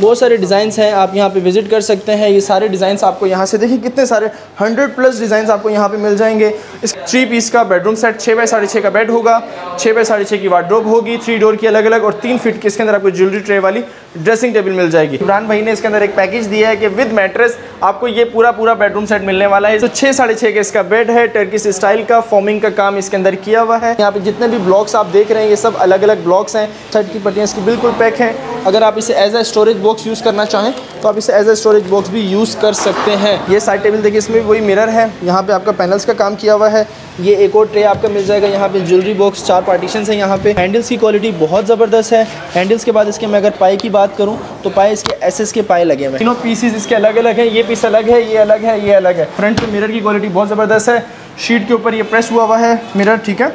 बहुत सारे डिज़ाइन हैं, आप यहाँ पे विज़िट कर सकते हैं। ये सारे डिज़ाइन आपको यहाँ से, देखिए कितने सारे हंड्रेड प्लस डिज़ाइन आपको यहाँ पे मिल जाएँगे। इस थ्री पीस का बेडरूम सेट छः बाई साढ़े छः का बेड होगा। छः बाई साढ़े छः की वार्ड्रोब होगी थ्री डोर की अलग अलग और तीन फिट की इसके अंदर आपको ज्वेलरी ट्रे वाली ड्रेसिंग टेबल मिल जाएगी। इमरान भाई ने इसके अंदर एक पैकेज दिया है कि विद मैट्रेस आपको ये पूरा पूरा बेडरूम सेट मिलने वाला है। तो छः साढ़े छः का इसका बेड है टर्किस स्टाइल का फॉर्मिंग का काम इसके अंदर किया हुआ है। यहाँ पे जितने भी ब्लॉक्स आप देख रहे हैं, ये सब अलग अलग ब्लॉक्स हैं। सेट की पट्टियाँ इसकी बिल्कुल पैक हैं। अगर आप इसे as a storage box use करना चाहें तो आप इसे एज ए स्टोरेज बॉक्स भी यूज़ कर सकते हैं। ये साइड टेबल देखिए, इसमें वही मिरर है। यहाँ पे आपका पैनल्स का काम किया हुआ है। ये एक और ट्रे आपका मिल जाएगा। यहाँ पे ज्वेलरी बॉक्स चार पार्टीशन है यहाँ पे। हैंडल्स की क्वालिटी बहुत ज़बरदस्त है। हैंडल्स के बाद इसके मैं अगर पाई की बात करूँ तो पाए इसके एस के पाए लगे हुए तीनों पीसीज इसके अलग अलग हैं, ये पीस अलग है, ये अलग है, ये अलग है। फ्रंट पे मिरर की क्वालिटी बहुत ज़बरदस्त है। शीट के ऊपर ये प्रेस हुआ हुआ है मिरर ठीक है?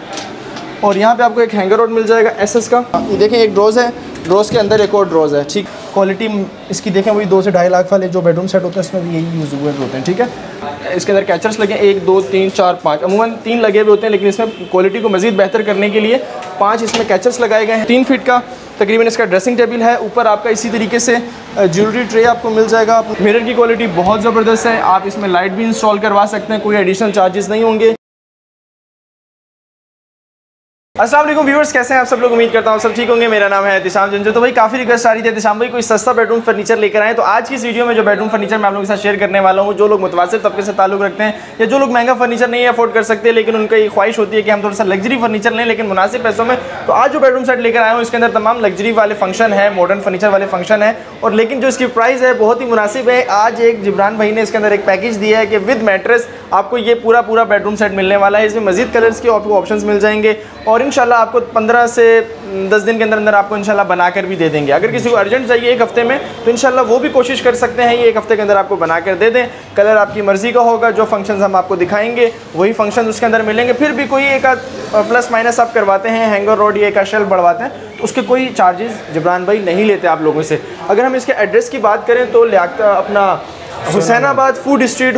और यहाँ पे आपको एक हैंगर रोड मिल जाएगा एसएस का। ये देखें, एक ड्रोज है ड्रोज के अंदर एक और ड्रोज है, ठीक? क्वालिटी इसकी देखें, वही दो से ढाई लाख वाले जो बेडरूम सेट होते हैं, उसमें भी यही यूज़ हुए होते हैं, ठीक है? इसके अंदर कैचर्स लगे एक, दो, तीन, चार, पाँच। अमूमन तीन लगे हुए होते हैं, लेकिन इसमें क्वालिटी को मज़ीद बेहतर करने के लिए पाँच इसमें कैचर्स लगाए गए हैं। तीन फीट का तकरीबन इसका ड्रेसिंग टेबल है, ऊपर आपका इसी तरीके से ज्वेलरी ट्रे आपको मिल जाएगा। मिरर की क्वालिटी बहुत ज़बरदस्त है, आप इसमें लाइट भी इंस्टॉल करवा सकते हैं, कोई एडिशनल चार्जेस नहीं होंगे। अस्सलाम वालेकुम व्यूअर्स, कैसे हैं आप सब लोग? उम्मीद करता हूँ सब ठीक होंगे। मेरा नाम है दिशाम जंजो। तो भाई, काफ़ी रिक्वेस्ट आ रही थी दिशाम भाई, कोई सस्ता बेडरूम फर्नीचर लेकर आए। तो आज की इस वीडियो में जो बेडरूम फर्नीचर मैं आप लोगों के साथ शेयर करने वाला हूँ, जो लोग मुतवासर तबके से ताल्लुक रखते हैं, या जो लोग महँगा फर्नीचर नहीं अफोर्ड कर सकते, लेकिन उनका ये ख्वाहिश होती है कि हम थोड़ा सा लग्जरी फर्नीचर लें, लेकिन मुनासिब पैसों में तो आज जो बेडरूम सेट लेकर आया हूँ, इसके अंदर तमाम लग्जरी वाले फ़ंक्शन है मॉडर्न फर्नीचर वाले फ़ंक्शन है, और लेकिन जो इसकी प्राइस है, बहुत ही मुनासिब है। आज एक जिब्रान भाई ने इसके अंदर एक पैकेज दिया है कि विद मैट्रेस आपको ये पूरा पूरा बेडरूम सेट मिलने वाला है। इसमें मजीद कलर्स के आपको ऑप्शन मिल जाएँगे, और इन आपको पंद्रह से दस दिन के अंदर अंदर आपको इंशाल्लाह बनाकर भी दे देंगे। अगर किसी को अर्जेंट चाहिए एक हफ़्ते में तो इंशाल्लाह वो भी कोशिश कर सकते हैं, ये एक हफ़्ते के अंदर आपको बनाकर दे दें। कलर आपकी मर्ज़ी का होगा, जो फ़ंक्शन हम आपको दिखाएँगे, वही फ़ंक्शन उसके अंदर मिलेंगे। फिर भी कोई एक प्लस माइनस आप करवाते हैं हैंगर रोड या एक शेल्फ बढ़वाते हैं तो उसके कोई चार्जेस जबरान भाई नहीं लेते आप लोगों से। अगर हम इसके एड्रेस की बात करें तो अपना हुसैनाबाद फ़ूड स्ट्रीट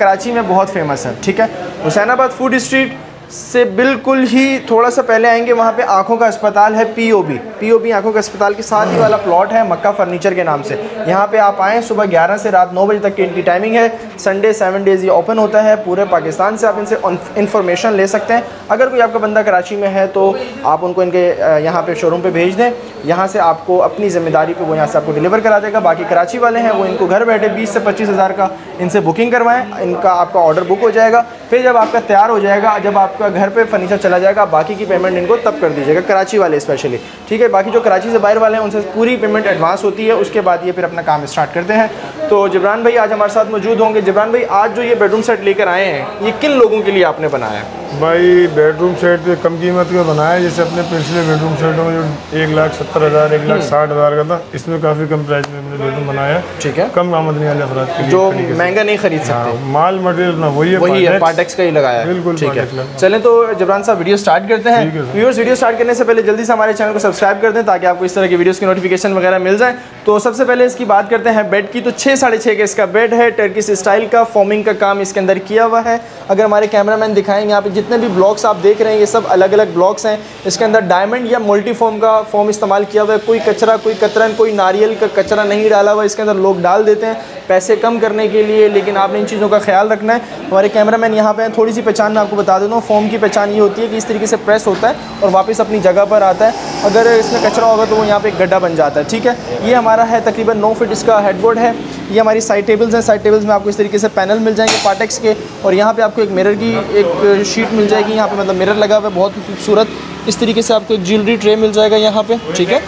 कराची में बहुत फ़ेमस है, ठीक है? हुसैनाबाद फ़ूड स्ट्रीट से बिल्कुल ही थोड़ा सा पहले आएँगे, वहाँ पे आँखों का अस्पताल है पीओबी पीओबी आँखों का अस्पताल के साथ ही वाला प्लॉट है मक्का फर्नीचर के नाम से। यहाँ पे आप आएँ, सुबह 11 से रात 9 बजे तक की इनकी टाइमिंग है। संडे सेवन डेज़ ये ओपन होता है, पूरे पाकिस्तान से आप इनसे इन्फॉर्मेशन ले सकते हैं। अगर कोई आपका बंदा कराची में है तो आप उनको इनके यहाँ पर शोरूम पर भेज दें। यहाँ से आपको अपनी ज़िम्मेदारी पर वो यहाँ से आपको डिलीवर करा देगा। बाकी कराची वाले हैं, वो इनको घर बैठे बीस से पच्चीस का इनसे बुकिंग करवाएँ। इनका आपका ऑर्डर बुक हो जाएगा। फिर जब आपका तैयार हो जाएगा, जब आपका घर पे फर्नीचर चला जाएगा, बाकी की पेमेंट इनको तब कर दीजिएगा, कराची वाले स्पेशली ठीक है? बाकी जो कराची से बाहर वाले हैं, उनसे पूरी पेमेंट एडवांस होती है, उसके बाद ये फिर अपना काम स्टार्ट करते हैं। तो जबरान भाई आज हमारे साथ मौजूद होंगे। जबरान भाई, आज जो ये बेडरूम सेट लेकर आए हैं, ये किन लोगों के लिए आपने बनाया है? भाई बेडरूम सेट कम कीमत का बनाया जैसे अपने पिछले बेडरूम सेटों में जो एक लाख सत्तर हज़ार एक लाख हम्म। साठ हज़ार का था इसमें काफ़ी कम प्राइस में हमने बेडरूम बनाया। ठीक है। कम आमदनी वाले अफराद के जो महँगा नहीं खरीद हाँ, सकते। माल मटेरियल ना वही है वही है पार्टेक्स का ही लगाया। बिल्कुल ठीक है। चलें तो जबरान साहब वीडियो स्टार्ट करते हैं। व्यूअर्स वीडियो स्टार्ट करने से पहले जल्दी से हमारे चैनल को सब्सक्राइब कर दें ताकि आपको इस तरह की वीडियोस की नोटिफिकेशन वगैरह मिल जाए। तो सबसे पहले इसकी बात करते हैं बेड की। तो छः साढ़े छः का इसका बेड है। टर्किस स्टाइल का फॉर्मिंग का काम इसके अंदर किया हुआ है। अगर हमारे कैमरामैन दिखाएँगे यहाँ पे जितने भी ब्लॉक्स आप देख रहे हैं, ये सब अलग अलग ब्लॉक्स हैं। इसके अंदर डायमंड या मल्टी फॉर्म का फॉर्म इस्तेमाल किया हुआ है। कोई कचरा, कोई कतरन, कोई नारियल का कचरा नहीं डाला हुआ इसके अंदर लोग डाल देते हैं पैसे कम करने के लिए, लेकिन आपने इन चीज़ों का ख्याल रखना है। हमारे कैमरा मैन यहाँ पे हैं थोड़ी सी पहचान मैं आपको बता देता हूँ। फॉर्म की पहचान ये होती है कि इस तरीके से प्रेस होता है और वापस अपनी जगह पर आता है। अगर इसमें कचरा होगा तो वो यहाँ पर एक गड्ढा बन जाता है, ठीक है? ये हमारा है तकरीबन नौ फिट इसका हेडबोर्ड है। ये हमारी साइड टेबल्स हैं। साइड टेबल्स में आपको इस तरीके से पैनल मिल जाएँगे पार्टेक्स के और यहाँ पे आपको एक मिरर की एक शीट मिल जाएगी। यहाँ पे मतलब मिरर लगा हुआ है, बहुत खूबसूरत। इस तरीके से आपको एक ज्वेलरी ट्रे मिल जाएगा यहाँ पे, ठीक है?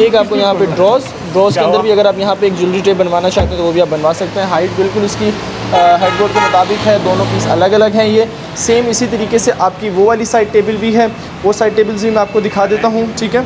एक आपको यहाँ पे ड्रॉज ड्रॉज के अंदर भी अगर आप यहाँ पे एक ज्वेलरी ट्रे बनवाना चाहते हैं तो वो भी आप बनवा सकते हैं। हाइट बिल्कुल इसकी हेडबोर्ड के मुताबिक है। दोनों पीस अलग अलग हैं ये। सेम इसी तरीके से आपकी वो वाली साइड टेबल भी है। वो साइड टेबल्स भी मैं आपको दिखा देता हूँ, ठीक है?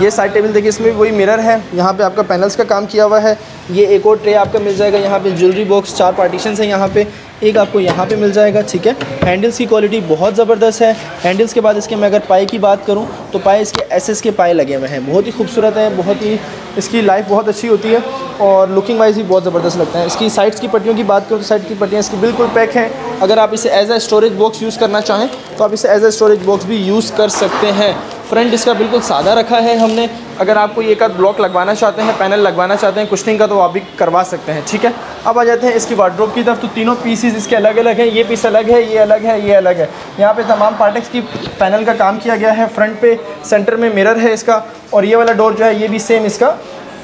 ये साइड टेबल देखिए, इसमें वही मिरर है। यहाँ पे आपका पैनल्स का काम किया हुआ है। ये एक और ट्रे आपका मिल जाएगा। यहाँ पे ज्वेलरी बॉक्स चार पार्टीशन है यहाँ पे। एक आपको यहाँ पे मिल जाएगा, ठीक है? हैंडल्स की क्वालिटी बहुत ज़बरदस्त है। हैंडल्स के बाद इसके मैं अगर पाए की बात करूँ तो पाए इसके एस के पाए लगे हुए हैं। बहुत ही खूबसूरत है, बहुत ही इसकी लाइफ बहुत अच्छी होती है। और लुकिंग वाइज भी बहुत ज़बरदस्त लगता है। इसकी साइड्स की पट्टियों की बात करूँ तो साइड की पट्टियाँ इसकी बिल्कुल पैक हैं। अगर आप इसे as a storage box use करना चाहें तो आप इसे एज ए स्टोरेज बॉक्स भी यूज़ कर सकते हैं। फ्रंट इसका बिल्कुल सादा रखा है हमने। अगर आपको एक आध ब्लॉक लगवाना चाहते हैं पैनल लगवाना चाहते हैं कुशनिंग का तो आप भी करवा सकते हैं, ठीक है? अब आ जाते हैं इसकी वार्ड्रोब की तरफ़। तो तीनों पीसीज इसके अलग अलग हैं। ये पीस अलग है, ये अलग है, ये अलग है। यहाँ पे तमाम पार्टेक्स की पैनल का काम किया गया है। फ्रंट पे सेंटर में मिरर है इसका। और ये वाला डोर जो है, ये भी सेम इसका।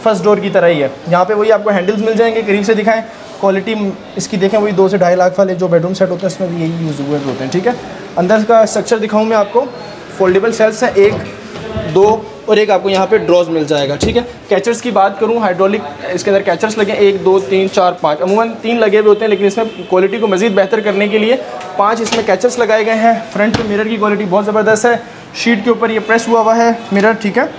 फ़र्स्ट डोर की तरह ही है। यहाँ पे वही आपको हैंडल्स मिल जाएँगे, करीब से दिखाएँ। क्वालिटी इसकी देखें, वही दो से ढाई लाख वाले जो बेडरूम सेट होते हैं, उसमें भी यही यूज़ हुए होते हैं, ठीक है? अंदर का स्ट्रक्चर दिखाऊँ मैं आपको। फोल्डेबल सेल्स हैं, एक, दो, और एक आपको यहाँ पे ड्रॉज मिल जाएगा, ठीक है? कैचर्स की बात करूँ हाइड्रोलिक इसके अंदर कैचर्स लगे एक, दो, तीन, चार, पाँच। अमूमन तीन लगे हुए होते हैं, लेकिन इसमें क्वालिटी को मज़ीद बेहतर करने के लिए पाँच इसमें कैचर्स लगाए गए हैं। फ्रंट पे मिरर की क्वालिटी बहुत ज़बरदस्त है। शीट के ऊपर ये प्रेस हुआ हुआ है मिरर ठीक है?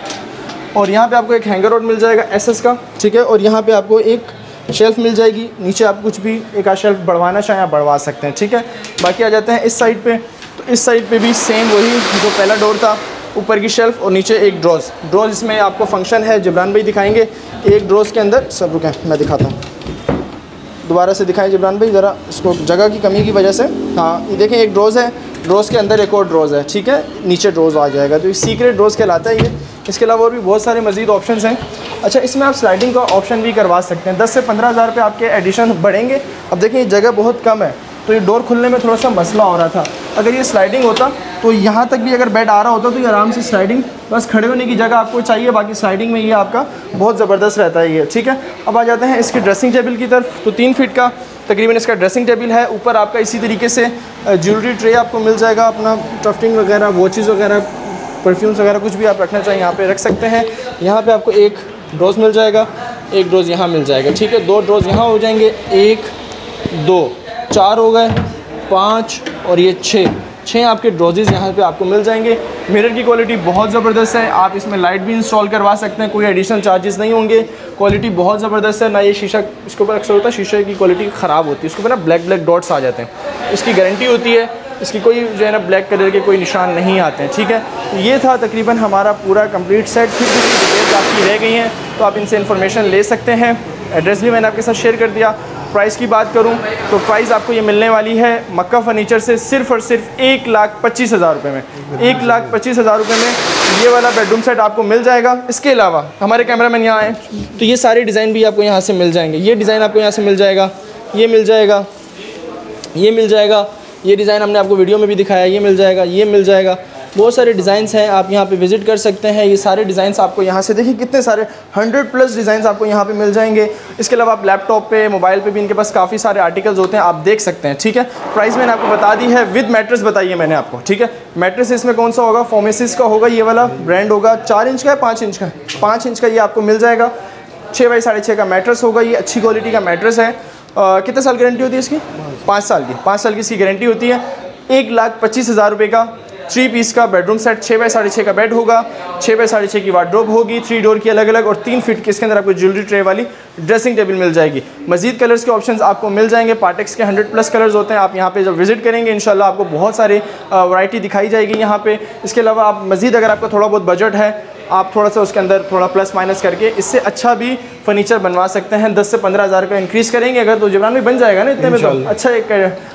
और यहाँ पे आपको एक हैंगर रोड मिल जाएगा एसएस का, ठीक है? और यहाँ पे आपको एक शेल्फ़ मिल जाएगी। नीचे आप कुछ भी एक आध शेल्फ़ बढ़वाना चाहें, आप बढ़वा सकते हैं, ठीक है? बाकी आ जाते हैं इस साइड पे। तो इस साइड पे भी सेम वही जो पहला डोर था, ऊपर की शेल्फ़ और नीचे एक ड्रॉज ड्रॉज इसमें आपको फ़ंक्शन है जबरान भाई दिखाएँगे। एक ड्रॉज के अंदर सब रुकें, मैं दिखाता हूँ। दोबारा से दिखाएँ जबरान भाई, ज़रा इसको जगह की कमी की वजह से। हाँ ये देखें, एक ड्रोज़ है ड्रोज़ के अंदर एक और ड्रोज़ है, ठीक है? नीचे ड्रोज़ आ जाएगा तो ये सीक्रेट ड्रोज़ कहलाता है ये। इसके अलावा और भी बहुत सारे मजीद ऑप्शन हैं। अच्छा इसमें आप स्लाइडिंग का ऑप्शन भी करवा सकते हैं। दस से पंद्रह हज़ार रुपये आपके एडिशन बढ़ेंगे। अब देखें, ये जगह बहुत कम है तो ये डोर खुलने में थोड़ा सा मसला हो रहा था। अगर ये स्लाइडिंग होता तो यहाँ तक भी अगर बेड आ रहा होता तो ये आराम से स्लाइडिंग बस खड़े होने की जगह आपको चाहिए, बाकी स्लाइडिंग में ये आपका बहुत ज़बरदस्त रहता है ये, ठीक है? अब आ जाते हैं इसके ड्रेसिंग टेबल की तरफ़। तो तीन फीट का तकरीबन इसका ड्रेसिंग टेबल है। ऊपर आपका इसी तरीके से ज्वेलरी ट्रे आपको मिल जाएगा, अपना टफ्टिंग वगैरह वॉचेज़ वगैरह परफ्यूम्स वगैरह कुछ भी आप रखना चाहें, यहाँ पे रख सकते हैं। यहाँ पे आपको एक डोज मिल जाएगा, एक डोज यहाँ मिल जाएगा, ठीक है? दो ड्रोज यहाँ हो जाएँगे, एक, दो, चार हो गए, पाँच और ये छः। छः आपके ड्रोजेज़ यहाँ पे आपको मिल जाएँगे। मिरर की क्वालिटी बहुत ज़बरदस्त है, आप इसमें लाइट भी इंस्टॉल करवा सकते हैं, कोई एडिशनल चार्जेस नहीं होंगे। क्वालिटी बहुत ज़बरदस्त है, ना ये शीशा, इसके ऊपर अक्सर होता है, शीशे की क्वालिटी ख़राब होती है इसके ऊपर ना ब्लैक ब्लैक डॉट्स आ जाते हैं। इसकी गारंटी होती है, इसकी कोई जो है ना ब्लैक कलर के कोई निशान नहीं आते हैं, ठीक है? ये था तकरीबन हमारा पूरा कंप्लीट सेट फिर डिटेल्स आपकी रह गई हैं तो आप इनसे इन्फॉर्मेशन ले सकते हैं। एड्रेस भी मैंने आपके साथ शेयर कर दिया। प्राइस की बात करूँ तो प्राइस आपको ये मिलने वाली है मक्का फर्नीचर से सिर्फ़ और सिर्फ़ एक लाख पच्चीस हज़ार रुपये में। एक लाख पच्चीस हज़ार रुपये में ये वाला बेडरूम सेट आपको मिल जाएगा। इसके अलावा हमारे कैमरा मैन यहाँ आए तो ये सारे डिज़ाइन भी आपको यहाँ से मिल जाएँगे। ये डिज़ाइन आपको यहाँ से मिल जाएगा, ये मिल जाएगा, ये मिल जाएगा, ये डिज़ाइन हमने आपको वीडियो में भी दिखाया, ये मिल जाएगा, ये मिल जाएगा। बहुत सारे डिज़ाइंस हैं, आप यहाँ पे विज़िट कर सकते हैं। ये सारे डिज़ाइंस आपको यहाँ से, देखिए कितने सारे हंड्रेड प्लस डिज़ाइंस आपको यहाँ पे मिल जाएँगे। इसके अलावा आप लैपटॉप पे मोबाइल पे भी इनके पास काफ़ी सारे आर्टिकल्स होते हैं, आप देख सकते हैं, ठीक है? प्राइस मैंने आपको बता दी है विद मैट्रेस बताइए मैंने आपको, ठीक है? मैट्रेस इसमें कौन सा होगा? फोमेसिस का होगा, ये वाला ब्रांड होगा। चार इंच का है, पाँच इंच का पाँच इंच का ये आपको मिल जाएगा। छः बाई साढ़े छः का मैट्रेस होगा, ये अच्छी क्वालिटी का मैट्रेस है। कितने साल गारंटी होती है इसकी? पाँच साल की। पाँच साल की इसकी गारंटी होती है। एक लाख पच्चीस हज़ार रुपये का थ्री पीस का बेडरूम सेट छः बाई साढ़े छः का बेड होगा। छः बाई साढ़े छः की वार्ड्रोब होगी थ्री डोर की अलग अलग और तीन फीट के इसके अंदर आपको ज्वेलरी ट्रे वाली ड्रेसिंग टेबल मिल जाएगी। मजीद कलर्स के ऑप्शंस आपको मिल जाएँगे। पार्टेक्स के हंड्रेड प्लस कलर्स होते हैं, आप यहाँ पर जब विज़िट करेंगे इन आपको बहुत सारी वरायटी दिखाई जाएगी यहाँ पर इसके अलावा आप मजीद अगर आपका थोड़ा बहुत बजट है आप थोड़ा सा उसके अंदर थोड़ा प्लस माइनस करके इससे अच्छा भी फर्नीचर बनवा सकते हैं। दस से पंद्रह हज़ार का इंक्रीज़ करेंगे अगर तो जबरान भी बन जाएगा ना इतने में तो। अच्छा एक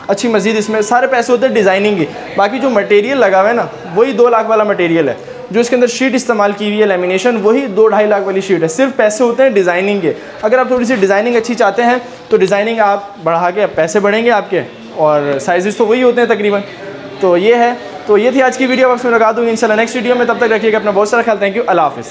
अच्छी मजीद इसमें सारे पैसे होते हैं डिज़ाइनिंग की। बाकी जो मटेरियल लगा हुआ है ना वही दो लाख वाला मटेरियल है। जो इसके अंदर शीट इस्तेमाल की हुई है लेमिनेशन वही दो ढाई लाख वाली शीट है। सिर्फ़ पैसे होते हैं डिज़ाइनिंग के। अगर आप थोड़ी सी डिज़ाइनिंग अच्छी चाहते हैं तो डिज़ाइनिंग आप बढ़ा के पैसे बढ़ेंगे आपके। और साइज़ तो वही होते हैं तकरीबन। तो ये है। तो ये थी आज की वीडियो आपसे लगा दूँगी इंशाल्लाह नेक्स्ट वीडियो में। तब तक रखिएगा अपना बहुत सारा ख्याल। थैंक यू अला हाफ़िज़।